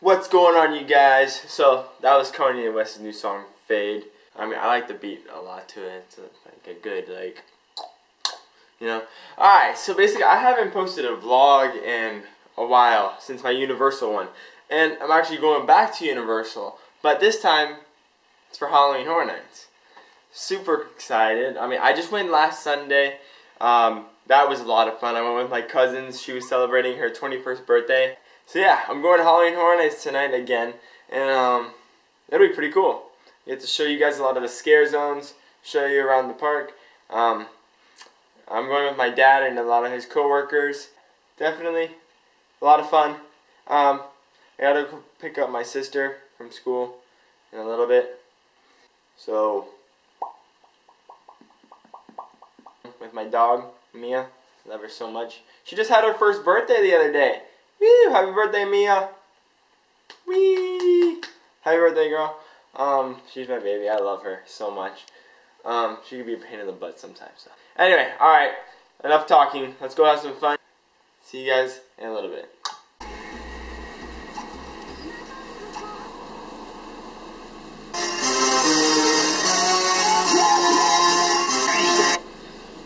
What's going on, you guys? So that was Kanye West's new song, "Fade." I mean, I like the beat a lot to it. It's a, like a good like, you know. All right, so basically, I haven't posted a vlog in a while since my Universal one, and I'm actually going back to Universal, but this time it's for Halloween Horror Nights. Super excited. I mean, I just went last Sunday. Um, that was a lot of fun. I went with my cousins. She was celebrating her 21st birthday. So yeah, I'm going to Halloween Horror Nights tonight again, and um, it'll be pretty cool. Get to show you guys a lot of the scare zones, show you around the park. Um, I'm going with my dad and a lot of his coworkers. Definitely a lot of fun. Um, I gotta go pick up my sister from school in a little bit. So, with my dog, Mia, love her so much. She just had her first birthday the other day. Woo! Happy birthday, Mia! Wee! Happy birthday, girl. Um, she's my baby. I love her so much. Um, she can be a pain in the butt sometimes. So. Anyway, alright. Enough talking. Let's go have some fun. See you guys in a little bit.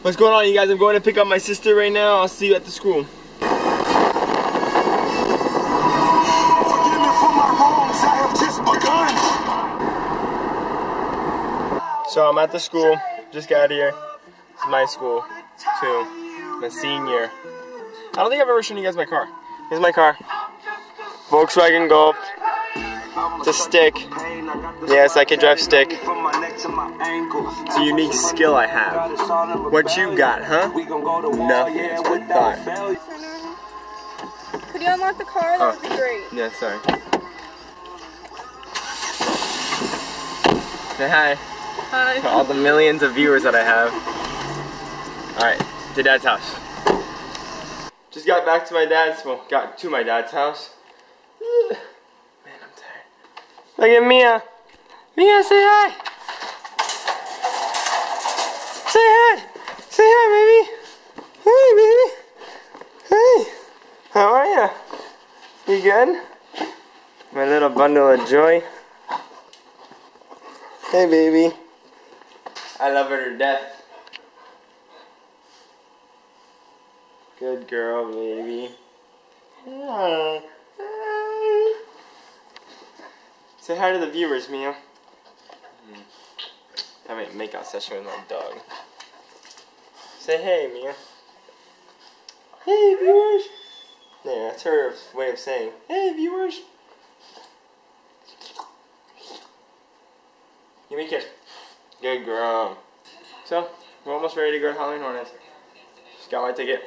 What's going on, you guys? I'm going to pick up my sister right now. I'll see you at the school. So I'm at the school, just got here. It's my school, too. I'm a senior. I don't think I've ever shown you guys my car. Here's my car. Volkswagen Golf. It's a stick. Yes, I can drive stick. It's a unique skill I have. What you got, huh? Nothing. It's what I thought. Could you unlock the car? That would be oh. great. Yeah, sorry. Say hi. For all the millions of viewers that I have. Alright, to dad's house. Just got back to my dad's, well, got to my dad's house. Man, I'm tired. Look at Mia. Mia, say hi. Say hi. Say hi, baby. Hey, baby. Hi. How are you? You good? My little bundle of joy. Hey, baby. I love her to death. Good girl, baby. Say hi to the viewers, hmm. Mia. Having a makeout session with my dog. Say hey, Mia. Hey, viewers. Yeah, that's her way of saying, hey, viewers. Give me a kiss. Good girl. So, we're almost ready to go to Halloween Horror Nights. Just got my ticket.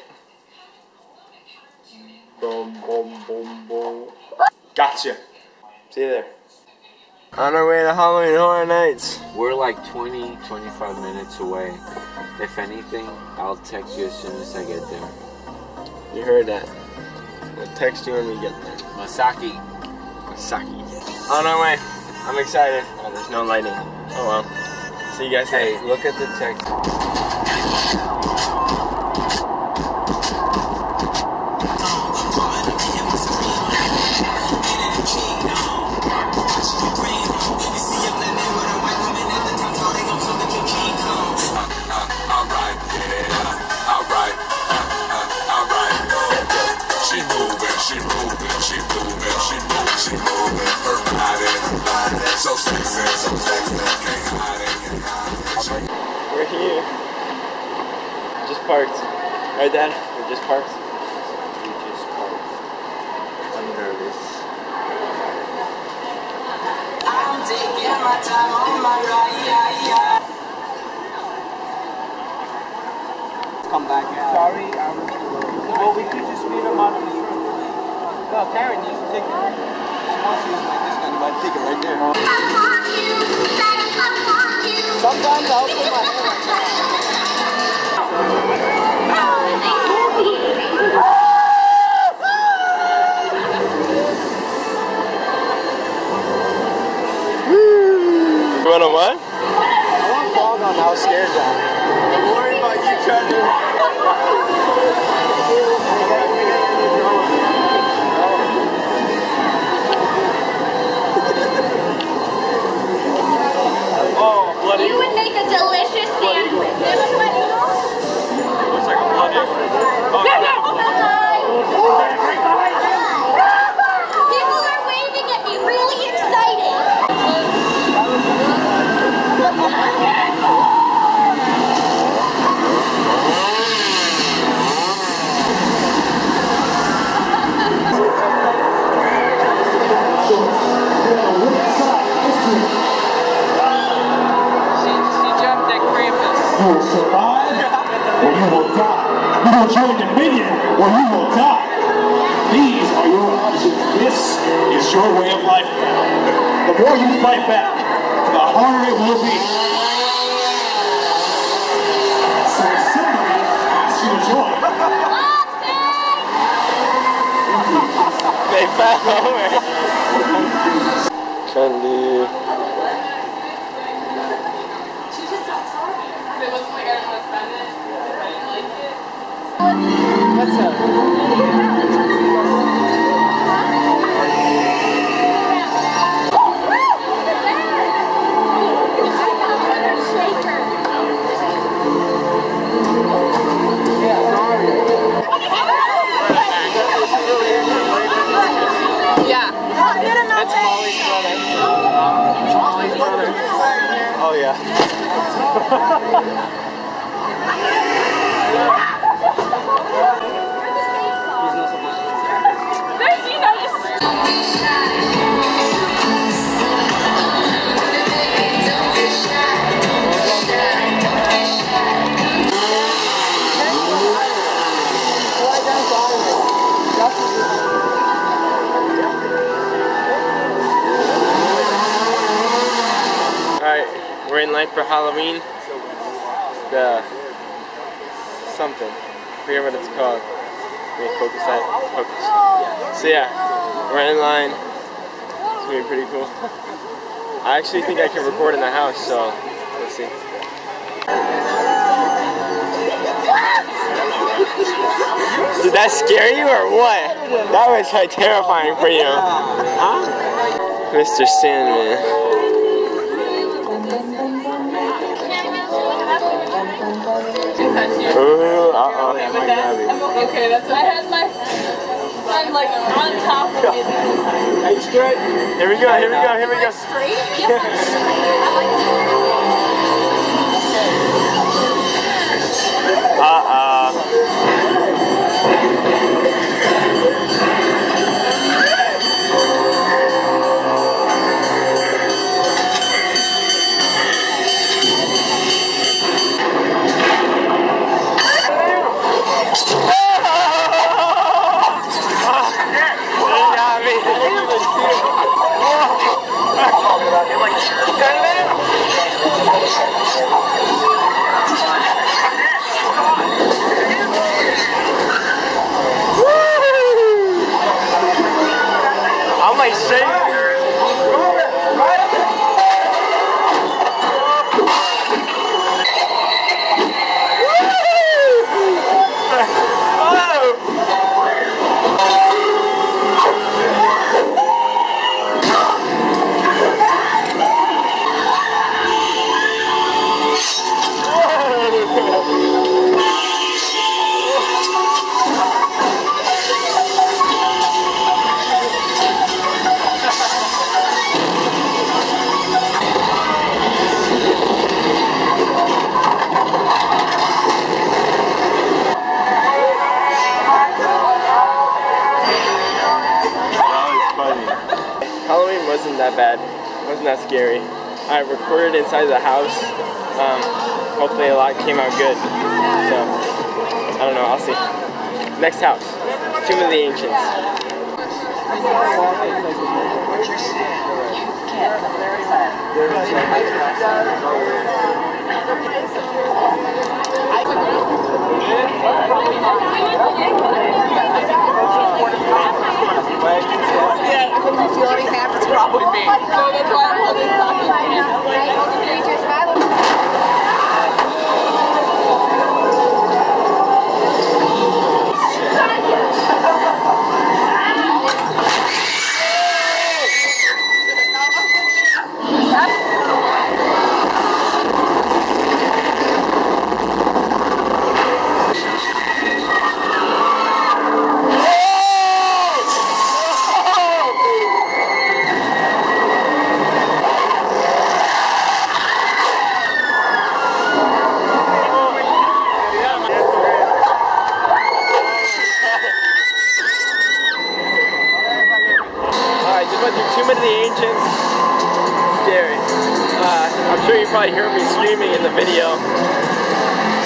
Boom, boom, boom, boom. Gotcha. See you there. On our way to Halloween Horror Nights. We're like 20, 25 minutes away. If anything, I'll text you as soon as I get there. You heard that. We'll text you when we get there. Masaki. Masaki. On our way. I'm excited. Oh, there's no lighting. Oh well. See you guys. Hey, look at the text. Right, Dad? We're just parked. We just parked. I'm nervous. I'm taking my time on my ride. Come back out. Sorry, I'm. Well, we could just meet him out in the front. No, Karen needs to take it. She wants to use my discount. You might take it right there. Sometimes I'll put my want to what? I want to vlog on how scared I am. I'm about you trying oh, to... would make a delicious sandwich. This. Looks like a bloody. Oh, no, no. Oh, your way of life. The more you fight back, the harder it will be. So if somebody asks you to join, They fell over. Candy. Yeah. We're in line for Halloween. The something. I forget what it's called. Focus that. Focus. So yeah, we're in line. It's gonna be pretty cool. I actually think I can record in the house, so let's see. Did that scare you or what? That was like terrifying for you. Huh? Mr. Sandman. Uh, uh, Ooh, uh-oh. okay. That's I had my I'm like on top of it. Are you straight? Here we go, here we go, here we go. Straight? Yes, I'm straight. I like Uh-uh. Bad. wasn't that scary. I recorded inside the house. Um, hopefully a lot came out good. So, I don't know. I'll see. Next house. Tomb of the Ancients. Yeah, if you any half, it's probably me. So that's why I'm holding I'm sure you probably hear me screaming in the video.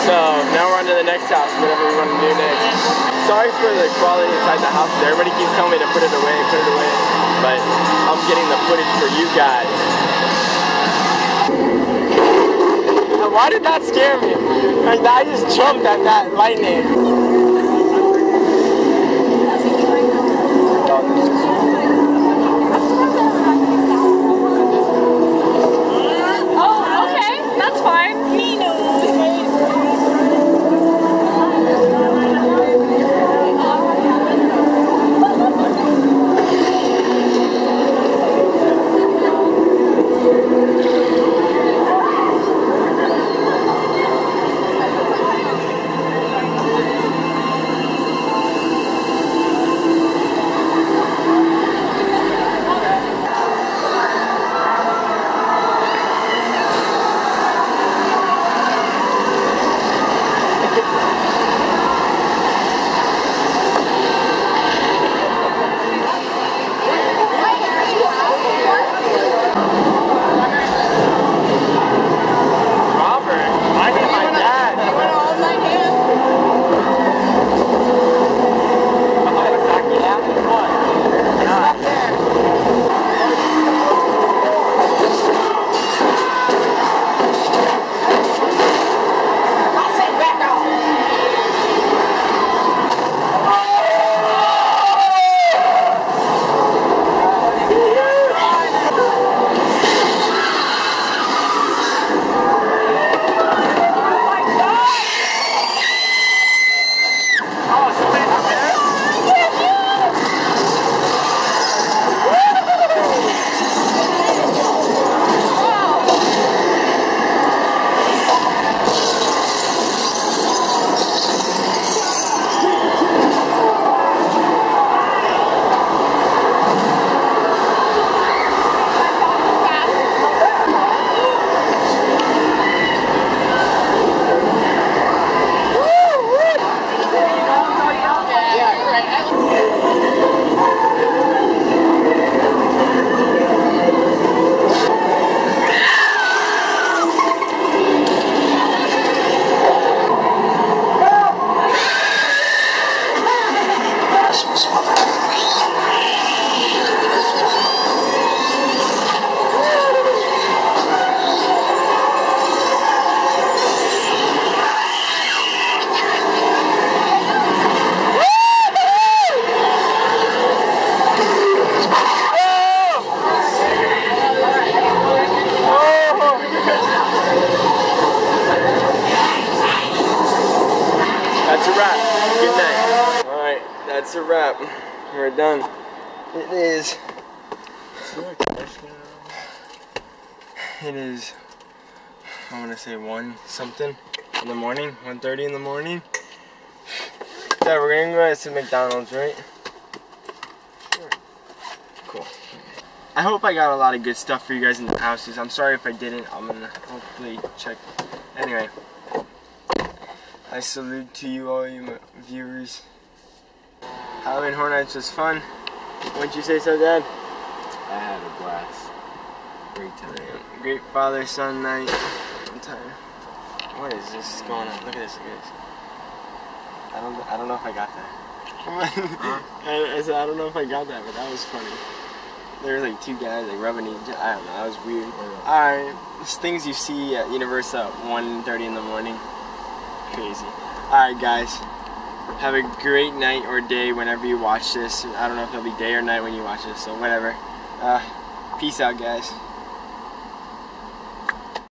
So now we're on to the next house, whatever we want to do next. Sorry for the quality inside the house. Everybody keeps telling me to put it away, put it away. But I'm getting the footage for you guys. Why did that scare me? Like, I just jumped at that lightning. Done. It is. It is. I'm gonna say one something in the morning, 1:30 in the morning. So we're gonna go to McDonald's, right? Cool. I hope I got a lot of good stuff for you guys in the houses. I'm sorry if I didn't. I'm gonna hopefully check. Anyway, I salute to you all you viewers. Halloween Horror Nights was fun. Wouldn't you say so, Dad? I had a blast. Great time. Great father son night. I'm tired. What is this going on? Look at this, look at this. I don't I don't know if I got that. Come on. I, I said I don't know if I got that, but that was funny. There were like two guys like rubbing each I don't know, that was weird. Alright. Things you see at Universal at 1.30 in the morning. Crazy. Alright guys. Have a great night or day whenever you watch this. I don't know if it'll be day or night when you watch this, so whatever. Uh, peace out guys.